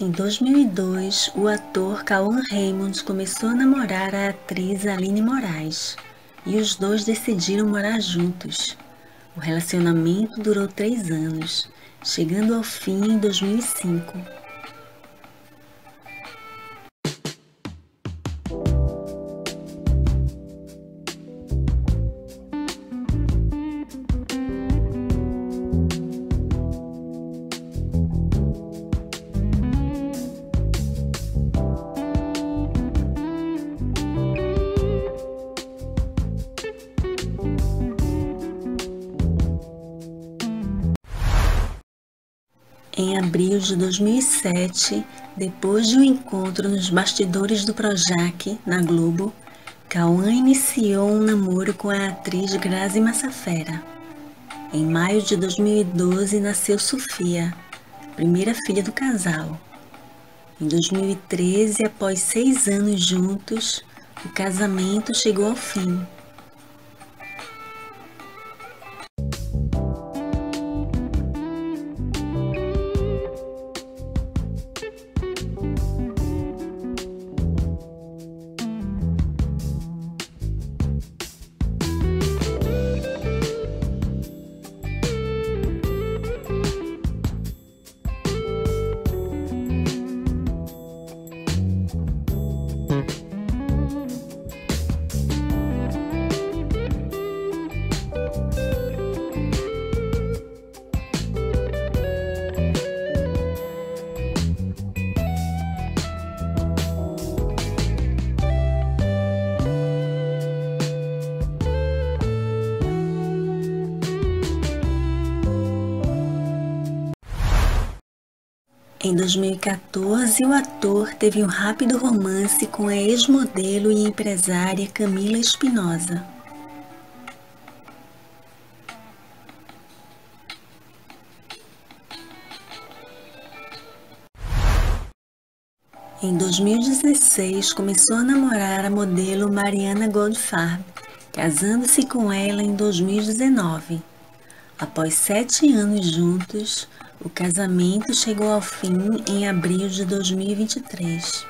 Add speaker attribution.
Speaker 1: Em 2002, o ator Cauã Raymond começou a namorar a atriz Aline Moraes e os dois decidiram morar juntos. O relacionamento durou três anos, chegando ao fim em 2005. Em abril de 2007, depois de um encontro nos bastidores do Projac, na Globo, Cauã iniciou um namoro com a atriz Grazi Massafera. Em maio de 2012 nasceu Sofia, primeira filha do casal. Em 2013, após seis anos juntos, o casamento chegou ao fim. Em 2014, o ator teve um rápido romance com a ex-modelo e empresária Camila Espinosa. Em 2016, começou a namorar a modelo Mariana Goldfarb, casando-se com ela em 2019. Após sete anos juntos, o casamento chegou ao fim em abril de 2023.